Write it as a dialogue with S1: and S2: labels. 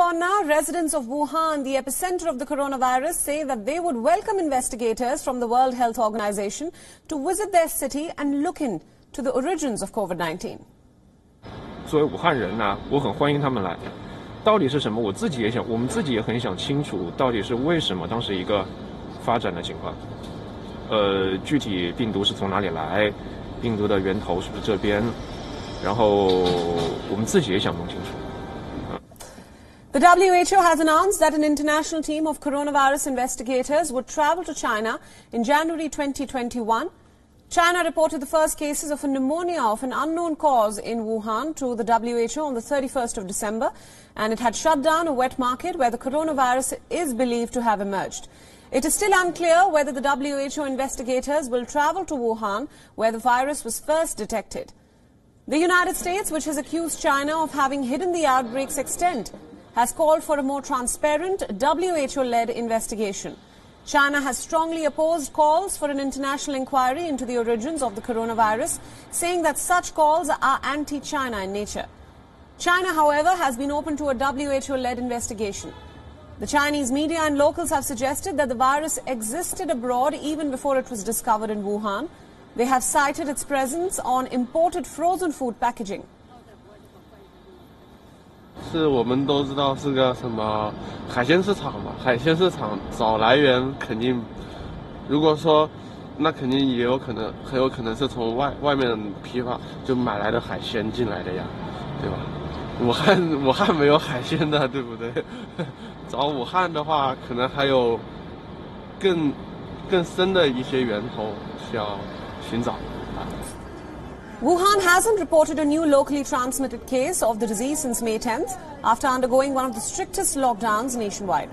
S1: on now. Residents of Wuhan, the epicenter of the coronavirus, say that they would welcome investigators from the World Health Organization to visit their city and look into the origins of COVID-19.
S2: 作为武汉人呢，我很欢迎他们来。到底是什么？我自己也想，我们自己也很想清楚，到底是为什么当时一个发展的情况。呃，具体病毒是从哪里来？病毒的源头是不是这边？然后我们自己也想弄清楚。
S1: The WHO has announced that an international team of coronavirus investigators would travel to China in January 2021. China reported the first cases of a pneumonia of an unknown cause in Wuhan to the WHO on the 31st of December, and it had shut down a wet market where the coronavirus is believed to have emerged. It is still unclear whether the WHO investigators will travel to Wuhan, where the virus was first detected. The United States, which has accused China of having hidden the outbreak's extent, has called for a more transparent WHO-led investigation. China has strongly opposed calls for an international inquiry into the origins of the coronavirus, saying that such calls are anti-China in nature. China, however, has been open to a WHO-led investigation. The Chinese media and locals have suggested that the virus existed abroad even before it was discovered in Wuhan. They have cited its presence on imported frozen food packaging.
S3: 是我们都知道是个什么海鲜市场嘛，海鲜市场找来源肯定，如果说那肯定也有可能，很有可能是从外外面批发就买来的海鲜进来的呀，对吧？武汉武汉没有海鲜的，对不对？找武汉的话，可能还有更更深的一些源头需要寻找啊。
S1: Wuhan hasn't reported a new locally transmitted case of the disease since May 10th after undergoing one of the strictest lockdowns nationwide.